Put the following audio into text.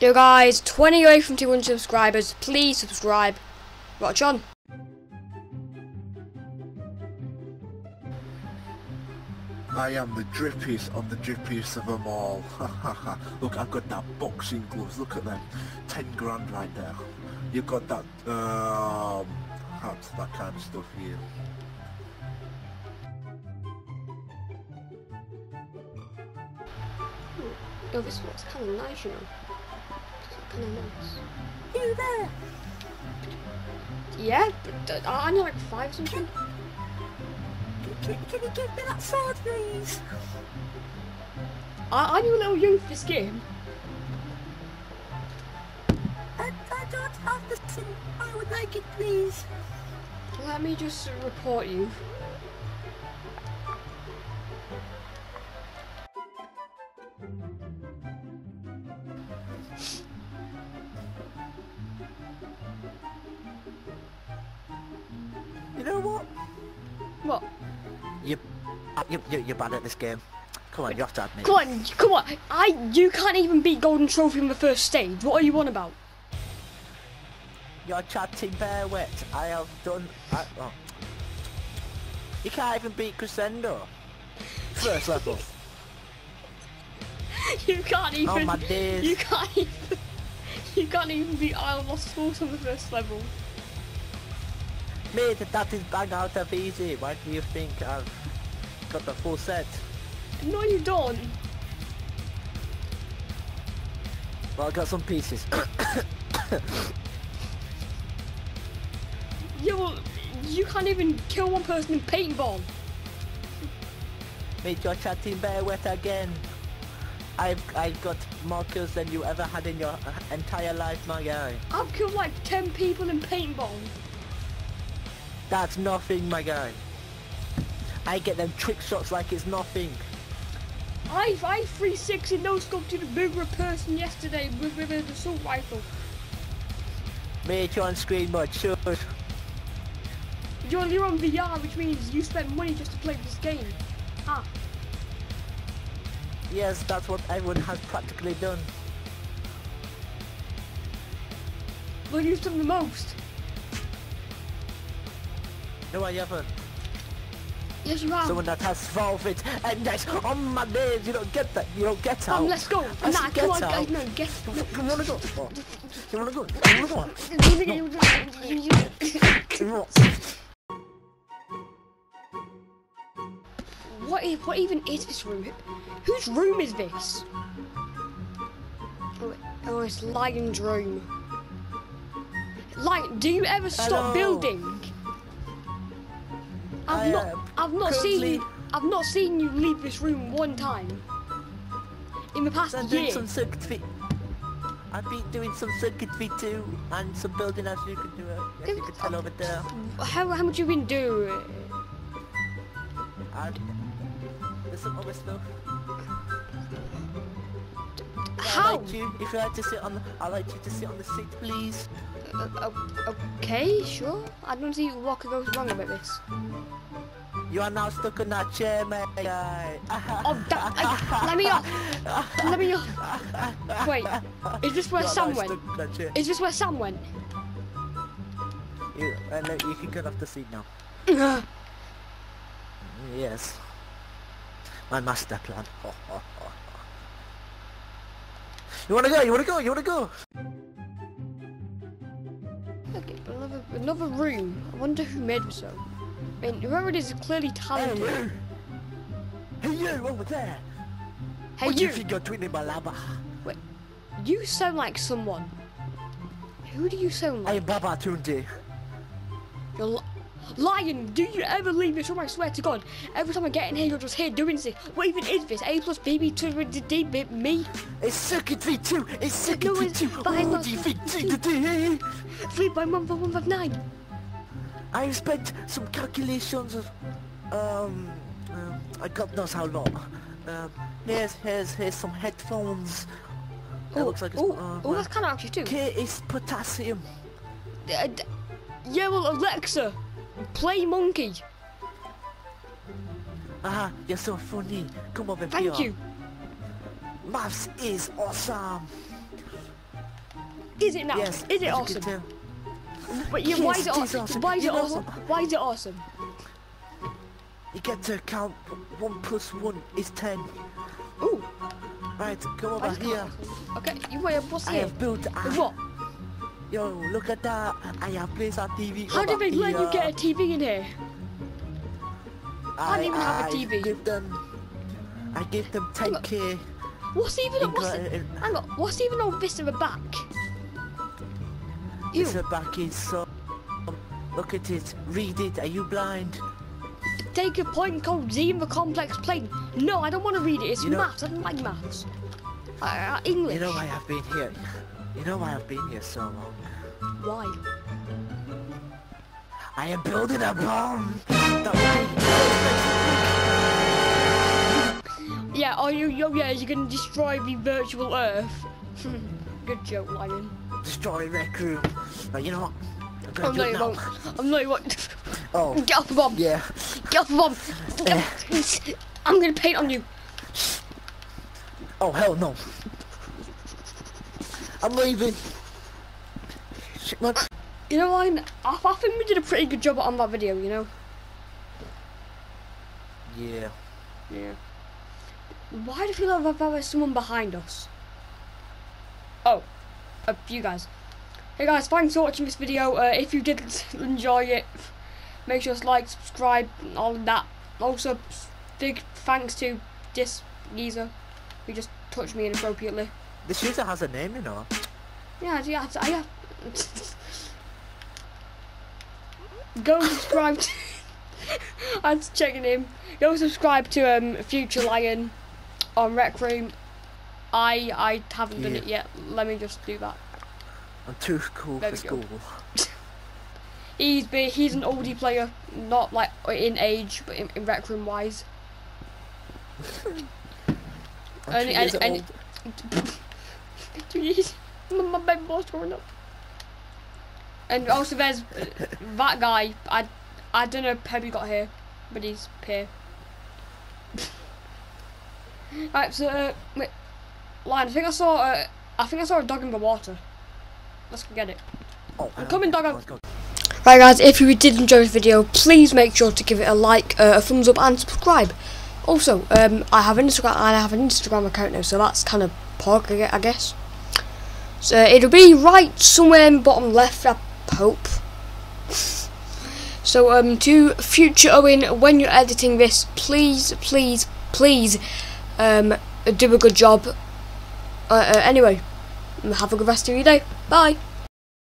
Yo guys, 20 away from 200 subscribers. Please subscribe. Watch on. I am the drippiest of the drippiest of them all. Look, I've got that boxing gloves. Look at them. Ten grand right there. You've got that, um, hat, that kind of stuff here. Yo, this looks kind of nice, you know. Nice. You there? Yeah, but uh, you like five or something? Can, can you give me that sword, please? Are- Aren't you a little young for this game? I, I don't have the thing. I would like it, please. Let me just report. You You, uh, you, you, you're bad at this game. Come on, you have to admit. Come on, come on. I, you can't even beat Golden Trophy in the first stage. What are you on about? You're chatting bare wet. I have done. I, oh. You can't even beat Crescendo. First level. You can't even. Oh my days. You can't even. You can't even beat Isle of Lost on the first level. Mate, that is bang out of easy. Why do you think I've got the full set? No, you don't. Well, I got some pieces. You, will- you can't even kill one person in paintball. Mate, you're chatting bare wet again. I've I've got more kills than you ever had in your entire life, my guy. I've killed like 10 people in paintball. That's nothing, my guy. I get them trick shots like it's nothing. I, I 360 no scope to the bigger person yesterday with, with an assault rifle. Mate, you're on screen mode, sure. You're, you're on VR, which means you spend money just to play this game. Ah, Yes, that's what everyone has practically done. well, you've done the most. No, I haven't. Yes, you have. Someone that has solved it, and that's on my days. You don't get that. You don't get out. um, let's go. I nah, said come on, get guys. No, get. You wanna go? Oh. You wanna go? You wanna go? No. What, i- what even is this room? Whose room is this? Oh, oh it's Lion's room. Lion, do you ever stop Hello. building? I've not, uh, I've not seen, I've not seen you leave this room one time. In the past I'm year. doing some circuitry. I've been doing some circuitry too, and some building as you can do it. As you can tell over there. How, how much you been doing? And there's some other stuff. I How? like you. If you like to sit on, the, I like you to sit on the seat, please. Uh, uh, okay, sure. I don't see what could go wrong about this. You are now stuck in that chair, guy. Oh, that, I, let me off. Let me off. Wait, is this where Sam went? stuck in that chair. Is this where Sam went? You, uh, no, you can get off the seat now. Yes. My master plan. you wanna go? You wanna go? You wanna go? Okay, another another room. I wonder who made this though. I mean, whoever it is is clearly Hey you! Hey you over there! Hey, what do you! you think you're in my lava? Wait, you sound like someone. Who do you sound like? Baba Tunde. You're li- Lion, do you ever leave this room? I swear to God. Every time I get in here, you're just here doing this. What even is this? A plus BB two D bit me? It's circuitry too! It's circuitry it's- too! but it's What do you think? Three by one four one five nine. I spent some calculations of, um, um, I God knows how long. Um, here's, here's, here's some headphones. It looks like it's, oh, uh, oh, that's kind of actually too. K is potassium. Uh, yeah, well, Alexa, play monkey. Ah, you're so funny. Come over Thank here. you. Maths is awesome. Is it now? Yes. Is it as you can awesome? Tell. But yeah, why is it Yes, it is awesome? awesome. Why is it awesome? Why is it awesome? You get to count one plus one is ten. Ooh. Right, come over here. awesome? Okay, you wait. What's I here? have built a... What? Yo, look at that. I have placed a TV How did they let you get a TV in here? I don't even have a TV. Give them, I give them 10k. What's even in what's gra- the, in- hang on, what's even all this in the back? You It's a back in so. Look at it. Read it. Are you blind? take a point called Z in the complex plane. No, I don't want to read it. It's You know- maths. I don't like maths. Uh, uh, English. You know why I've been here. You know why I've been here so long. Why? I am building a bomb. Yeah. You, you yeah. You're gonna destroy the virtual Earth. Good joke, Lion. Destroy Rec Room. But you know what? I'm gonna do it now. won't. I'm no, you won't. Oh, Get off the bomb. yeah. Get off the bomb. Eh. I'm gonna paint on you. Oh hell no. I'm leaving. Shit, man. You know, what? I, I think we did a pretty good job on that video. You know. Yeah. Yeah. Why do you feel like there was someone behind us? Oh, uh, you guys. Hey guys, thanks for watching this video. Uh, if you did enjoy it, make sure to like, subscribe, all of that. Also, big thanks to this geezer who just touched me inappropriately. This user has a name, you know. Yeah, yeah, I have. Go subscribe. To I was checking him. Go subscribe to um Future Lion on Rec Room. I I haven't done Yeah. it yet. Let me just do that. I'm too cool There for school. He's big. He's an oldie player, not like in age, but in, in Rec Room wise. I'm And- and- and- Jeez, my, my boy's growing up. And also there's that guy. I I don't know how he got here, but he's here. right, so uh, wait, Lion, I think I saw uh, I think I saw a dog in the water. Let's go get it. Oh, I'm coming, doggo. Let's go. Right guys, if you did enjoy this video, please make sure to give it a like, uh, a thumbs up and subscribe. Also, um, I have Instagram and I have an Instagram account now, so that's kind of pog, I I guess. So it'll be right somewhere in the bottom left, I hope. So um, to future Owen, when you're editing this, please, please, please, um, do a good job. Uh, uh, anyway, have a good rest of your day. Bye.